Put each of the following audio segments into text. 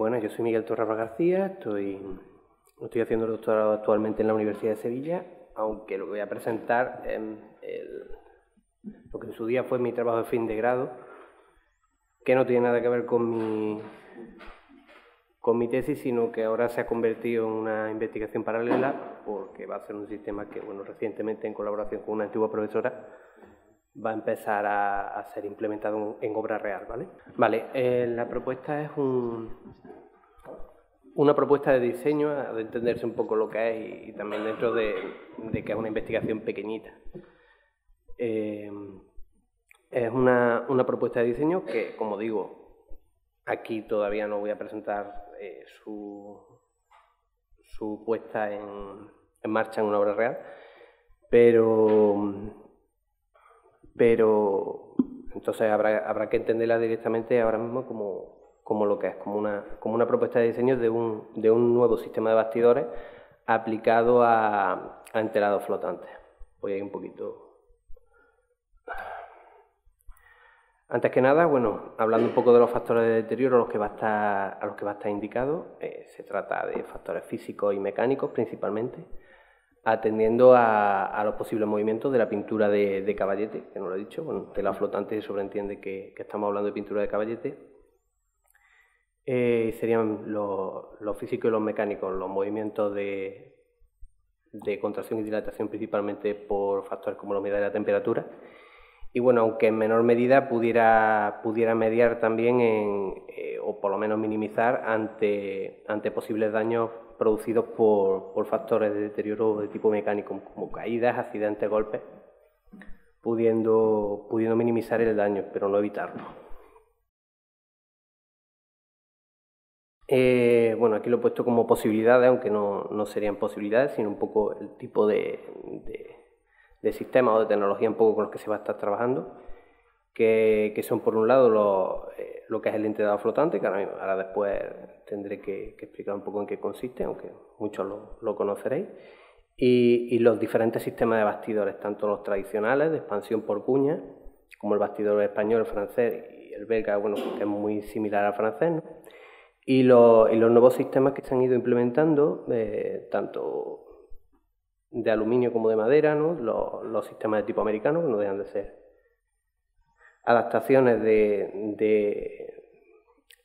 Bueno, yo soy Miguel Torres García, estoy, estoy haciendo el doctorado actualmente en la Universidad de Sevilla, aunque lo voy a presentar es lo que en su día fue mi trabajo de fin de grado, que no tiene nada que ver con mi, con mi tesis, sino que ahora se ha convertido en una investigación paralela, porque va a ser un sistema que, bueno, recientemente en colaboración con una antigua profesora, va a empezar a, ser implementado en obra real, ¿vale? Vale, eh, la propuesta es un, una propuesta de diseño, de entenderse un poco lo que es y, también dentro de, que es una investigación pequeñita. Eh, es una, una, propuesta de diseño que, como digo, aquí todavía no voy a presentar eh, su, su puesta en, en marcha en una obra real, pero pero entonces habrá, habrá que entenderla directamente ahora mismo como, como lo que es, como una, como una propuesta de diseño de un, de un nuevo sistema de bastidores aplicado a, a flotantes. Voy a ir un poquito. Antes que nada, bueno, hablando un poco de los factores de deterioro a los que va a estar, a los que va a estar indicado, eh, se trata de factores físicos y mecánicos principalmente atendiendo a, los posibles movimientos de la pintura de, caballete, que no lo he dicho, bueno, tela flotante sobreentiende que, estamos hablando de pintura de caballete. Eh, serían los, físicos y los mecánicos, los movimientos de, contracción y dilatación principalmente por factores como la humedad y la temperatura. Y bueno, aunque en menor medida pudiera, pudiera mediar también eh, o por lo menos minimizar ante, ante posibles daños producidos por, factores de deterioro de tipo mecánico, como caídas, accidentes, golpes, pudiendo, pudiendo minimizar el daño, pero no evitarlo. Eh, bueno, aquí lo he puesto como posibilidades, aunque no, no serían posibilidades, sino un poco el tipo de, de, sistema o de tecnología un poco con los que se va a estar trabajando que, son por un lado lo, eh, lo que es el entredado flotante, que ahora, después tendré que, explicar un poco en qué consiste, aunque muchos lo, conoceréis, y, los diferentes sistemas de bastidores, tanto los tradicionales de expansión por cuña, como el bastidor español, el francés y el belga, bueno, que es muy similar al francés, y, los, y, los nuevos sistemas que se han ido implementando, eh, tanto de aluminio como de madera, ¿no? los, los sistemas de tipo americano, que no dejan de ser adaptaciones de,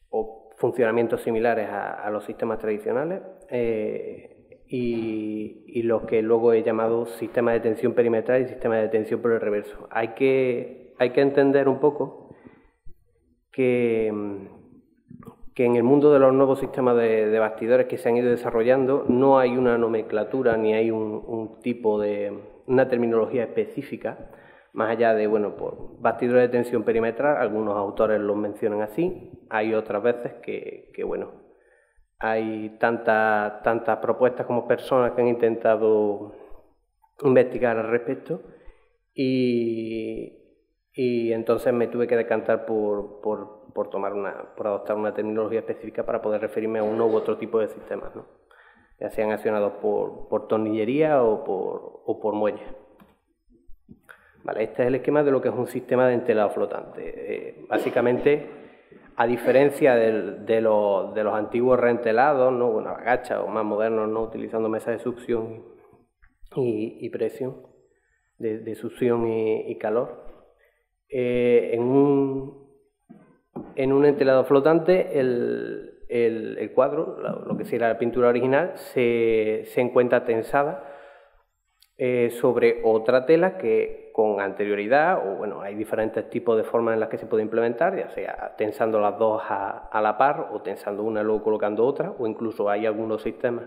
o funcionamientos similares a, los sistemas tradicionales eh, y, los que luego he llamado sistema de tensión perimetral y sistema de tensión por el reverso. Hay que, hay que entender un poco que, que en el mundo de los nuevos sistemas de, bastidores que se han ido desarrollando no hay una nomenclatura ni hay un tipo de una terminología específica más allá de, bueno, por bastidores de tensión perimetral, algunos autores los mencionan así, hay otras veces que, bueno, hay tantas tantas propuestas como personas que han intentado investigar al respecto. Y, y entonces me tuve que decantar por, por, tomar una, por adoptar una terminología específica para poder referirme a uno u otro tipo de sistemas, ¿no? ya sean accionados por, por tornillería o por, o por muelles este es el esquema de lo que es un sistema de entelado flotante. Eh, básicamente, a diferencia de, los, antiguos reentelados, ¿no? bueno, agachas o más modernos, no utilizando mesas de succión y, presión, de, succión y, calor, eh, en, un, en un entelado flotante el, cuadro, lo, que sería la pintura original, se, encuentra tensada eh, sobre otra tela que con anterioridad, o bueno, hay diferentes tipos de formas en las que se puede implementar, ya sea tensando las dos a, la par o tensando una y luego colocando otra, o incluso hay algunos sistemas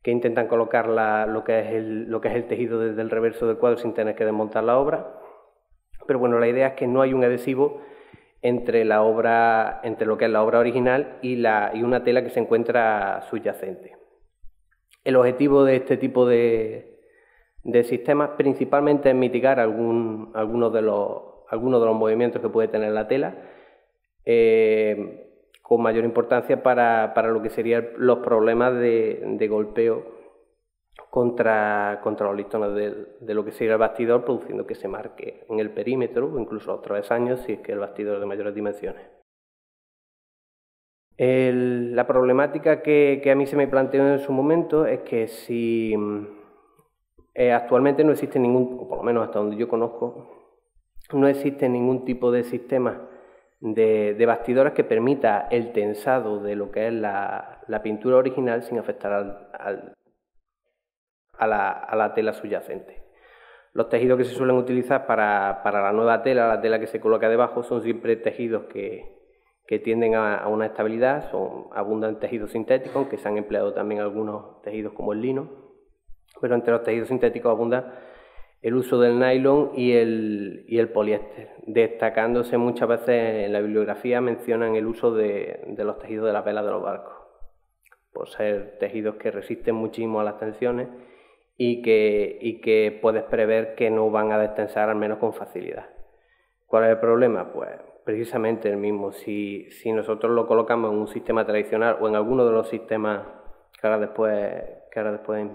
que intentan colocar lo, que es el, tejido desde el reverso del cuadro sin tener que desmontar la obra. Pero bueno, la idea es que no hay un adhesivo entre la obra, entre lo que es la obra original y una tela que se encuentra subyacente. El objetivo de este tipo de, de sistemas principalmente es mitigar algún, algunos, de los, algunos de los movimientos que puede tener la tela, eh, con mayor importancia para, lo que serían los problemas de, golpeo contra, contra los listones de, lo que sería el bastidor, produciendo que se marque en el perímetro o incluso los años si es que el bastidor es de mayores dimensiones. la problemática que, a mí se me planteó en su momento es que si eh, actualmente no existe ningún, o por lo menos hasta donde yo conozco, no existe ningún tipo de sistema de, bastidores que permita el tensado de lo que es la, pintura original sin afectar a, la, tela subyacente. Los tejidos que se suelen utilizar para, la nueva tela, la tela que se coloca debajo, son siempre tejidos que, tienden a, una estabilidad, son abundan tejidos sintéticos, aunque se han empleado también algunos tejidos como el lino, pero entre los tejidos sintéticos abunda el uso del nylon y el, y el poliéster, destacándose muchas veces en la bibliografía mencionan el uso de, de los tejidos de la vela de los barcos, por ser tejidos que resisten muchísimo a las tensiones y que, y que puedes prever que no van a destensar al menos con facilidad. ¿Cuál es el problema? Pues precisamente el mismo. Si, si nosotros lo colocamos en un sistema tradicional o en alguno de los sistemas que ahora después, que ahora después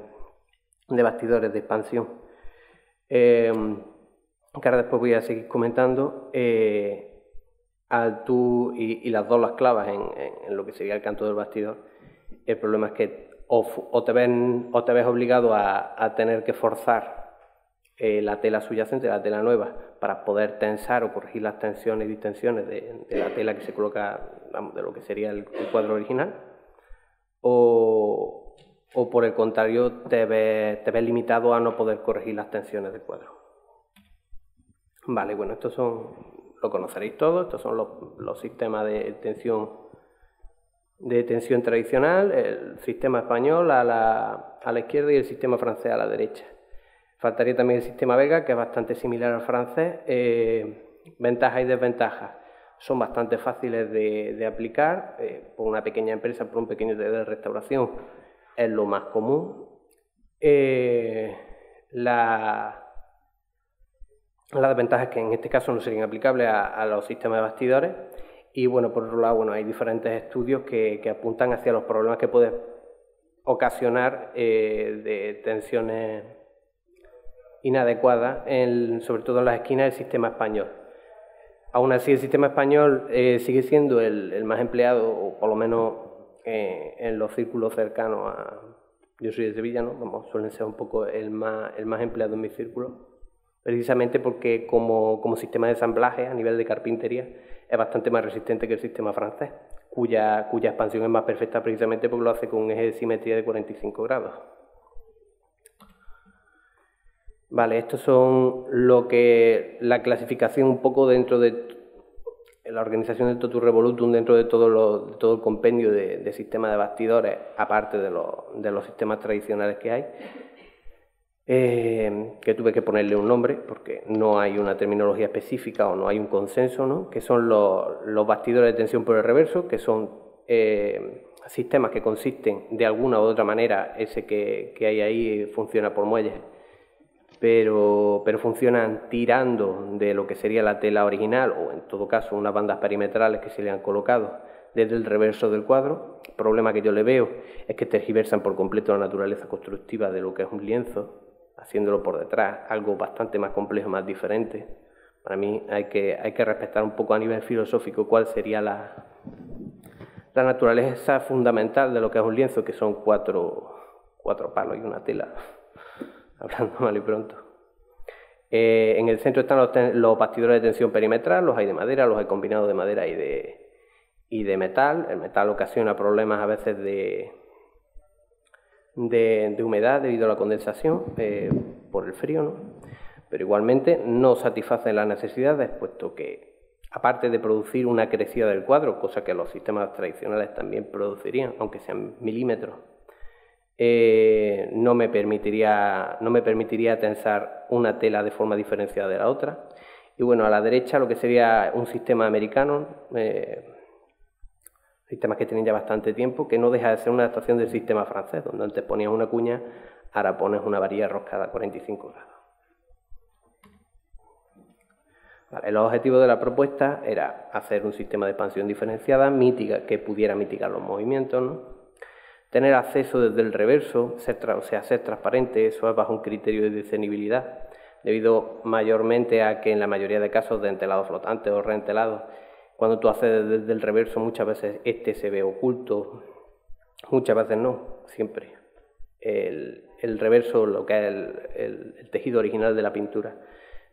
de bastidores de expansión, eh, que ahora después voy a seguir comentando, eh, al tú y, las dos las clavas en, lo que sería el canto del bastidor, el problema es que o, te, ven, o te ves obligado a, tener que forzar eh, la tela subyacente, la tela nueva, para poder tensar o corregir las tensiones y distensiones de, la tela que se coloca, de lo que sería el, cuadro original, o, o por el contrario te ves, limitado a no poder corregir las tensiones del cuadro. Vale, bueno, estos son, lo conoceréis todos, estos son los, sistemas de tensión de tensión tradicional, el sistema español a la, a la, izquierda y el sistema francés a la derecha. Faltaría también el sistema Vega, que es bastante similar al francés. Eh, ventajas y desventajas. Son bastante fáciles de, aplicar eh, por una pequeña empresa, por un pequeño de restauración es lo más común. Eh, la, la desventaja es que en este caso no serían aplicables a, los sistemas de bastidores. Y bueno, por otro lado, bueno, hay diferentes estudios que, apuntan hacia los problemas que puede ocasionar eh, de tensiones inadecuadas, sobre todo en las esquinas del sistema español. Aún así, el sistema español eh, sigue siendo el, más empleado, o por lo menos eh, en los círculos cercanos a... Yo soy de Sevilla, ¿no? Vamos, suelen ser un poco el más, el más empleado en mi círculo, precisamente porque como, como sistema de ensamblaje a nivel de carpintería es bastante más resistente que el sistema francés, cuya, cuya expansión es más perfecta precisamente porque lo hace con un eje de simetría de 45 grados. Vale, estos son lo que la clasificación un poco dentro de la organización del Totu Revolutum dentro de todo, todo el compendio de, sistemas de bastidores, aparte de, los sistemas tradicionales que hay, eh, que tuve que ponerle un nombre porque no hay una terminología específica o no hay un consenso, ¿no? que son los, bastidores de tensión por el reverso, que son eh, sistemas que consisten de alguna u otra manera, ese que hay ahí funciona por muelles pero, funcionan tirando de lo que sería la tela original o en todo caso unas bandas perimetrales que se le han colocado desde el reverso del cuadro. El problema que yo le veo es que tergiversan por completo la naturaleza constructiva de lo que es un lienzo, haciéndolo por detrás algo bastante más complejo, más diferente. Para mí hay que, respetar un poco a nivel filosófico cuál sería la, naturaleza fundamental de lo que es un lienzo, que son cuatro palos y una tela hablando mal y pronto. Eh, en el centro están los, bastidores de tensión perimetral, los hay de madera, los hay combinados de madera y de, y de metal. El metal ocasiona problemas a veces de, de, humedad debido a la condensación eh, por el frío, ¿no? pero igualmente no satisface las necesidades, puesto que aparte de producir una crecida del cuadro, cosa que los sistemas tradicionales también producirían, aunque sean milímetros, eh, no, me permitiría, no me permitiría tensar una tela de forma diferenciada de la otra. Y bueno, a la derecha lo que sería un sistema americano, eh, sistemas que tienen ya bastante tiempo, que no deja de ser una adaptación del sistema francés, donde antes ponías una cuña, ahora pones una varilla roscada a 45 grados. el objetivo de la propuesta era hacer un sistema de expansión diferenciada, mitiga, que pudiera mitigar los movimientos, ¿no? Tener acceso desde el reverso, ser o sea, ser transparente, eso es bajo un criterio de discernibilidad, debido mayormente a que en la mayoría de casos de entelados flotantes o reentelados Cuando tú haces desde el reverso, muchas veces este se ve oculto, muchas veces no, siempre. El, reverso, lo que es el, tejido original de la pintura,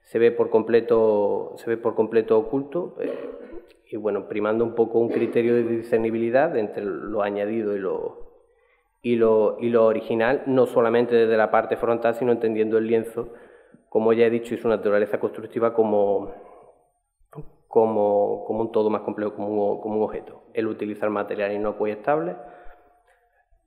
se ve por completo, se ve por completo oculto. Eh, y bueno, primando un poco un criterio de discernibilidad entre lo añadido y lo, y lo, y lo original, no solamente desde la parte frontal, sino entendiendo el lienzo, como ya he dicho, y su naturaleza constructiva como, como, como un todo más complejo, como, como un objeto. El utilizar materiales inocuos y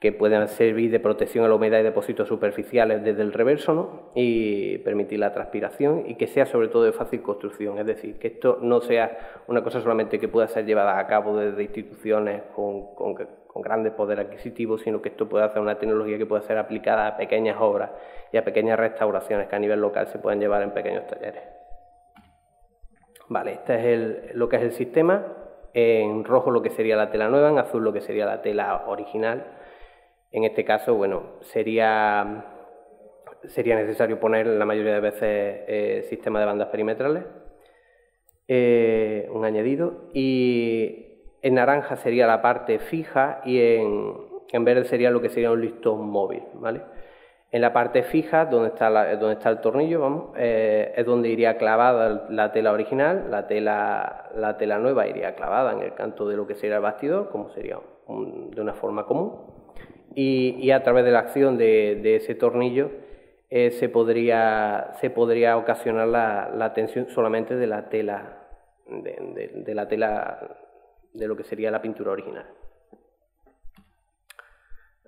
que puedan servir de protección a la humedad y depósitos superficiales desde el reverso ¿no? y permitir la transpiración y que sea sobre todo de fácil construcción, es decir, que esto no sea una cosa solamente que pueda ser llevada a cabo desde instituciones con, con, con grandes poderes adquisitivos, sino que esto pueda ser una tecnología que pueda ser aplicada a pequeñas obras y a pequeñas restauraciones que a nivel local se pueden llevar en pequeños talleres. Vale, este es lo que es el sistema, en rojo lo que sería la tela nueva, en azul lo que sería la tela original. En este caso, bueno, sería, sería necesario poner la mayoría de veces eh, sistema de bandas perimetrales, eh, un añadido, y en naranja sería la parte fija y en, en verde sería lo que sería un listón móvil, ¿vale? En la parte fija, donde está, donde está el tornillo, vamos, eh, es donde iría clavada la tela original, la tela, la tela nueva iría clavada en el canto de lo que sería el bastidor, como sería de una forma común y, a través de la acción de, ese tornillo eh, se, podría, se podría ocasionar la, tensión solamente de la tela, de, la tela de lo que sería la pintura original.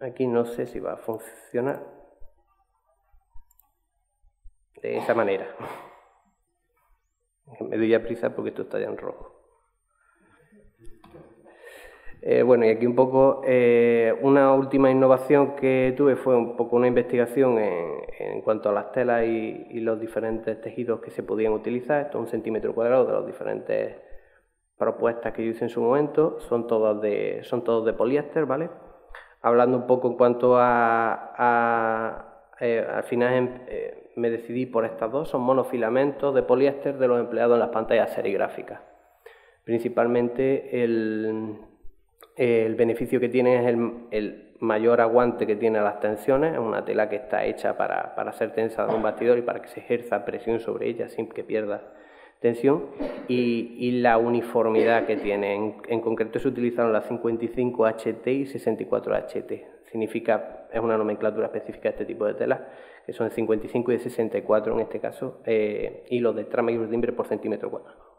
Aquí no sé si va a funcionar de esa manera. Me doy a prisa porque esto está ya en rojo. Eh, bueno, y aquí un poco eh, una última innovación que tuve fue un poco una investigación en, cuanto a las telas y, los diferentes tejidos que se podían utilizar. Esto es un centímetro cuadrado de las diferentes propuestas que yo hice en su momento. Son todas de, son todos de poliéster, ¿vale? Hablando un poco en cuanto a, eh, al final me decidí por estas dos, son monofilamentos de poliéster de los empleados en las pantallas serigráficas. Principalmente el el beneficio que tiene es el, mayor aguante que tiene a las tensiones, es una tela que está hecha para, ser tensa de un bastidor y para que se ejerza presión sobre ella sin que pierda tensión y, la uniformidad que tiene. En, concreto se utilizaron las 55 HT y 64 HT. Significa, es una nomenclatura específica de este tipo de telas, que son de 55 y de 64 en este caso, eh, hilos de trama y timbre por centímetro cuadrado.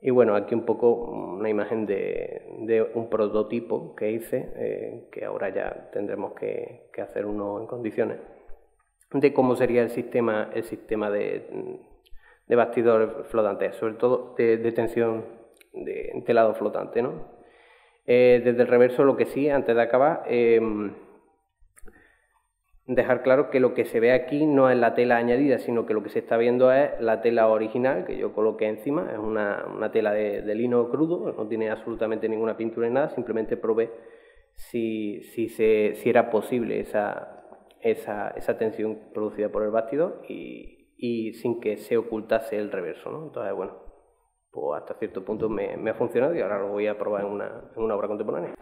Y bueno, aquí un poco una imagen de, un prototipo que hice, eh, que ahora ya tendremos que, hacer uno en condiciones, de cómo sería el sistema, el sistema de, de bastidor flotante, sobre todo de, tensión de telado flotante. ¿no? Eh, desde el reverso, lo que sí, antes de acabar, eh, dejar claro que lo que se ve aquí no es la tela añadida, sino que lo que se está viendo es la tela original que yo coloqué encima, es una, tela de, lino crudo, no tiene absolutamente ninguna pintura ni nada, simplemente probé si, si, se, si era posible esa, esa, esa, tensión producida por el bastidor y, y, sin que se ocultase el reverso. ¿no? Entonces, bueno, pues hasta cierto punto me, ha funcionado y ahora lo voy a probar en una, en una obra contemporánea.